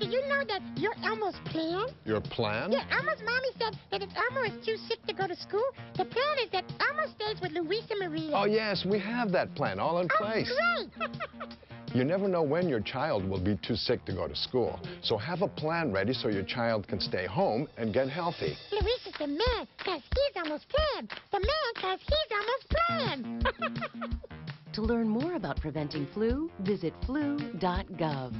Do you know that your Elmo's plan? Your plan? Yeah, Elmo's mommy said that if Elmo is too sick to go to school, the plan is that Elmo stays with Louisa Maria. Oh, yes, we have that plan all in Oh, place. great. You never know when your child will be too sick to go to school. So have a plan ready so your child can stay home and get healthy. louisa's a the man, because he's almost plan. The man, because he's almost plan. To learn more about preventing flu, visit flu.gov.